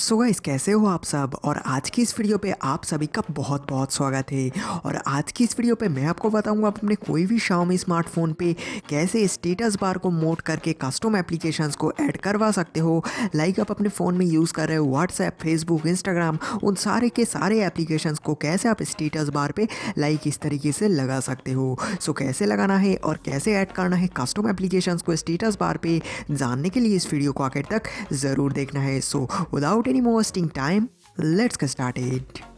So guys कैसे हो आप सब? और आज की इस वीडियो पे आप सभी का बहुत बहुत स्वागत है। और आज की इस वीडियो पे मैं आपको बताऊँगा आप अपने कोई भी Xiaomi स्मार्टफ़ोन पे कैसे स्टेटस बार को मोड करके कस्टम एप्लीकेशंस को ऐड करवा सकते हो। लाइक आप अपने फ़ोन में यूज़ कर रहे हो व्हाट्सएप फेसबुक इंस्टाग्राम उन सारे के सारे एप्लीकेशंस को कैसे आप स्टेटस बार पे लाइक इस तरीके से लगा सकते हो। सो so कैसे लगाना है और कैसे ऐड करना है कस्टम एप्लीकेशंस को स्टेटस बार पे, जानने के लिए इस वीडियो को आखिर तक ज़रूर देखना है। So without any more wasting time, let's get started.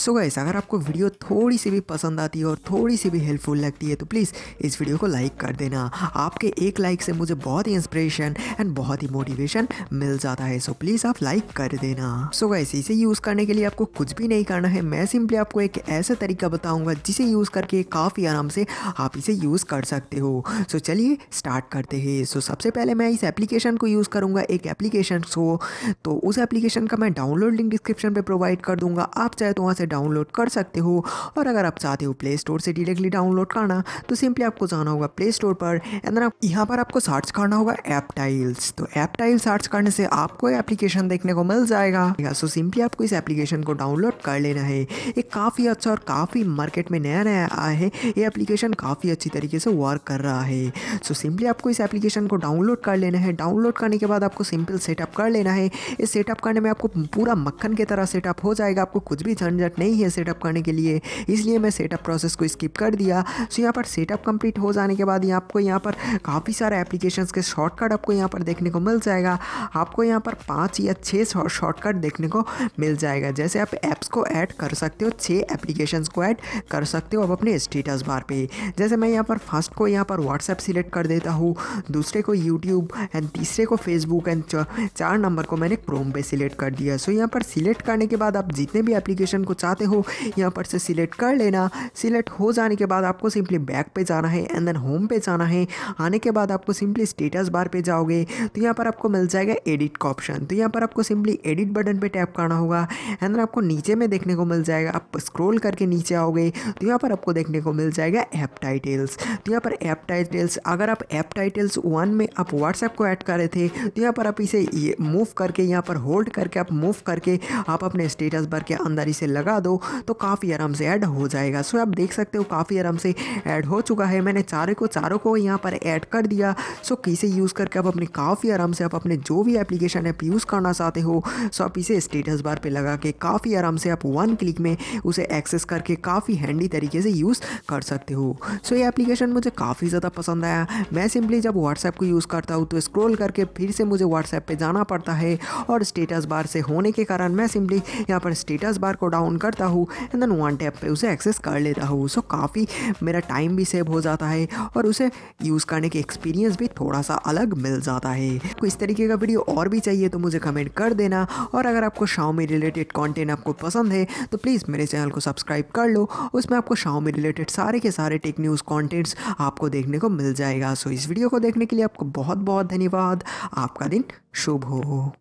So guys अगर आपको वीडियो थोड़ी सी भी पसंद आती है और थोड़ी सी भी हेल्पफुल लगती है तो प्लीज़ इस वीडियो को लाइक कर देना। आपके एक लाइक से मुझे बहुत ही इंस्पिरेशन एंड बहुत ही मोटिवेशन मिल जाता है। सो प्लीज़ आप लाइक कर देना। सो गाइस इसे यूज़ करने के लिए आपको कुछ भी नहीं करना है। मैं सिंपली आपको एक ऐसा तरीका बताऊँगा जिसे यूज़ करके काफ़ी आराम से आप इसे यूज़ कर सकते हो। सो चलिए स्टार्ट करते हैं। सो सबसे पहले मैं इस एप्लीकेशन को यूज़ करूँगा। एक एप्लीकेशन को तो उस एप्लीकेशन का मैं डाउनलोड लिंक डिस्क्रिप्शन पर प्रोवाइड कर दूँगा। आप चाहे तो वहाँ से डाउनलोड कर सकते हो। और अगर आप चाहते हो प्ले स्टोर से डायरेक्टली डाउनलोड करना तो सिंपली आपको जाना होगा प्ले स्टोर पर। एंड आप, यहाँ पर आपको सर्च करना होगा ऐप टाइल्स तो ऐप टाइल सर्च करने से आपको एप्लीकेशन देखने को मिल जाएगा। सो सिंपली आपको इस एप्लीकेशन को डाउनलोड कर लेना है। ये काफ़ी अच्छा और काफ़ी मार्केट में नया नया आया है। ये एप्लीकेशन काफ़ी अच्छी तरीके से वर्क कर रहा है। सो सिंपली आपको इस एप्लीकेशन को डाउनलोड कर लेना है। डाउनलोड करने के बाद आपको सिंपल सेटअप कर लेना है। इस सेटअप करने में आपको पूरा मक्खन की तरह सेटअप हो जाएगा। आपको कुछ भी झंझट नहीं है सेटअप करने के लिए। इसलिए मैं सेटअप प्रोसेस को स्किप कर दिया। सो यहाँ पर सेटअप कंप्लीट हो जाने के बाद यहाँ आपको यहाँ पर काफ़ी सारे एप्लीकेशन के शॉर्टकट आपको यहाँ पर देखने को मिल जाएगा। आपको यहाँ पर पाँच या छः शॉर्टकट देखने को मिल जाएगा। जैसे आप ऐप्स को ऐड कर सकते हो छः एप्लीकेशन को ऐड कर सकते हो अब अपने स्टेटस बार पे। जैसे मैं यहाँ पर फ़र्स्ट को यहाँ पर व्हाट्सएप सिलेक्ट कर देता हूँ, दूसरे को यूट्यूब एंड तीसरे को फेसबुक एंड चार नंबर को मैंने क्रोम पे सिलेक्ट कर दिया। सो यहाँ पर सिलेक्ट करने के बाद आप जितने भी एप्लीकेशन को चाहते हो, यहाँ पर से सिलेक्ट कर लेना। सिलेक्ट हो जाने के बाद आपको सिंपली बैक पे जाना है एंड देन होम पे जाना है। आने के बाद आपको सिंपली स्टेटस बार पे जाओगे तो यहाँ पर आपको मिल जाएगा एडिट का ऑप्शन तो यहाँ पर आपको सिंपली एडिट बटन पे टैप करना होगा एंड देन आपको नीचे में देखने को मिल जाएगा। आप स्क्रोल करके नीचे आओगे तो यहाँ पर आपको देखने को मिल जाएगा ऐप टाइटल्स तो यहाँ पर ऐप टाइटल्स अगर आप ऐप टाइटल्स वन में आप व्हाट्सएप को ऐड कर रहे थे तो यहाँ पर आप इसे मूव करके, यहाँ पर होल्ड करके, आप मूव करके आप अपने स्टेटस बार के अंदर इसे लगा दो तो काफ़ी आराम से ऐड हो जाएगा। सो आप देख सकते हो काफ़ी आराम से ऐड हो चुका है। मैंने चारों को चारों को यहाँ पर ऐड कर दिया। सो किसे यूज़ करके आप अपने काफ़ी आराम से आप अपने जो भी एप्लीकेशन ऐप यूज़ करना चाहते हो सो आप इसे स्टेटस बार पे लगा के काफ़ी आराम से आप वन क्लिक में उसे एक्सेस करके काफ़ी हैंडी तरीके से यूज़ कर सकते हो। सो ये एप्लीकेशन मुझे काफ़ी ज़्यादा पसंद आया। मैं सिंपली जब व्हाट्सएप को यूज़ करता हूँ तो स्क्रोल करके फिर से मुझे व्हाट्सएप पे जाना पड़ता है और स्टेटस बार से होने के कारण मैं सिंपली यहाँ पर स्टेटस बार को डाउन करता हूँ एंड देन वन टैप पे उसे एक्सेस कर लेता हूँ। सो काफ़ी मेरा टाइम भी सेव हो जाता है, और उसे यूज़ करने के एक्सपीरियंस भी थोड़ा सा अलग मिल जाता है। को इस तरीके का वीडियो और भी चाहिए तो मुझे कमेंट कर देना, और अगर आपको शाओमी रिलेटेड कॉन्टेंट आपको पसंद है तो प्लीज़ मेरे चैनल को सब्सक्राइब कर लो। उसमें आपको शाओमी रिलेटेड सारे के सारे टेक न्यूज़ कॉन्टेंट्स आपको देखने को मिल जाएगा। सो इस वीडियो को देखने के लिए आपको बहुत बहुत धन्यवाद। आपका दिन शुभ हो।